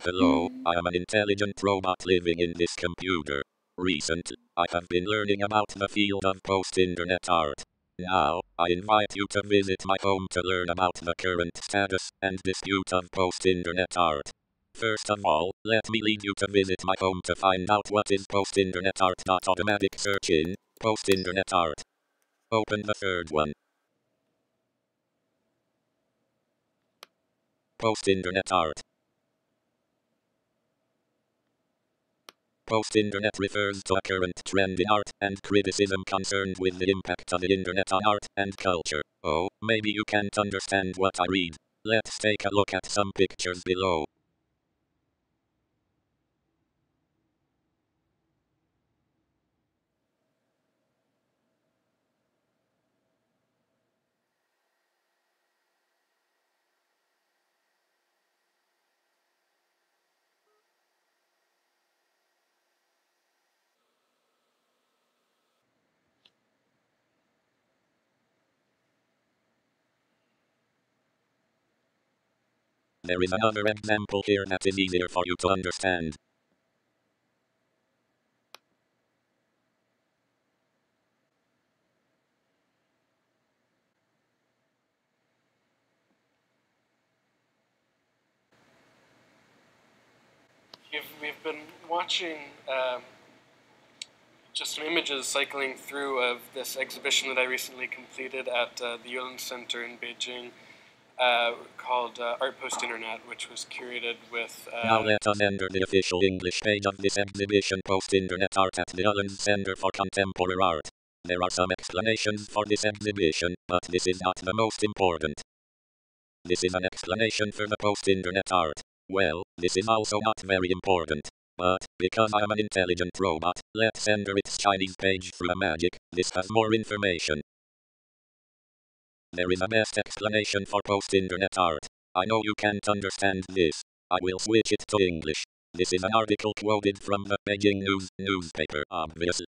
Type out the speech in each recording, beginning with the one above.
Hello, I am an intelligent robot living in this computer. Recently, I have been learning about the field of post-internet art. Now, I invite you to visit my home to learn about the current status and dispute of post-internet art. First of all, let me lead you to visit my home to find out what is post-internet art. Automatic search in post-internet art. Open the third one. Post-internet art. Post-internet refers to a current trend in art and criticism concerned with the impact of the internet on art and culture. Oh, maybe you can't understand what I read. Let's take a look at some pictures below. There is another example here that is easier for you to understand. We've, been watching um, just some images cycling through of this exhibition that I recently completed at uh, the Ullens Center in Beijing uh, called uh, Art Post Internet, which was curated with. Uh, now let us enter the official English page of this exhibition Post Internet Art at the Ullens Center for Contemporary Art. There are some explanations for this exhibition, but this is not the most important. This is an explanation for the post internet art. Well, this is also not very important. But, because I am an intelligent robot, let's enter its Chinese page through a magic, this has more information. There is a best explanation for post-internet art. I know you can't understand this. I will switch it to English. This is an article quoted from the Beijing News newspaper.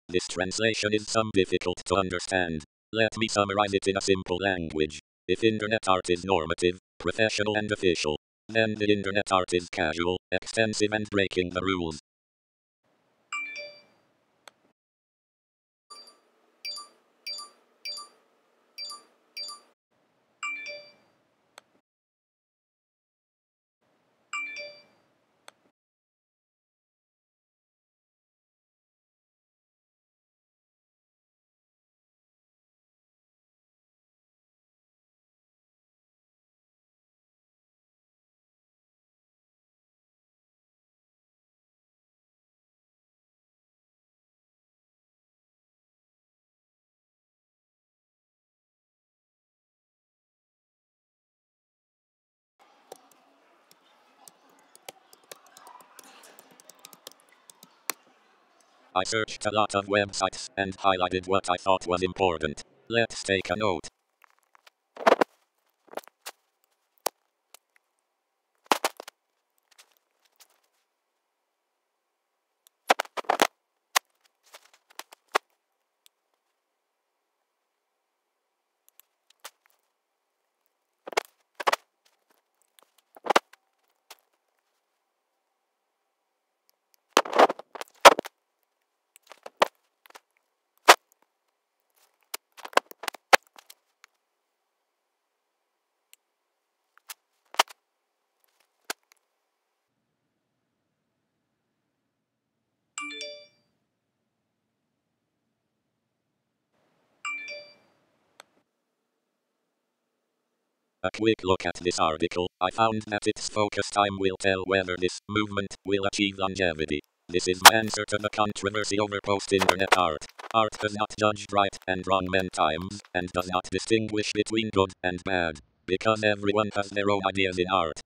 This translation is some difficult to understand. Let me summarize it in a simple language. If internet art is normative, professional and official, then the internet art is casual, extensive and breaking the rules. I searched a lot of websites and highlighted what I thought was important. Let's take a note. A quick look at this article, I found that its focus time will tell whether this movement will achieve longevity. This is my answer to the controversy over post-internet art. Art does not judge right and wrong many times, and does not distinguish between good and bad. Because everyone has their own ideas in art.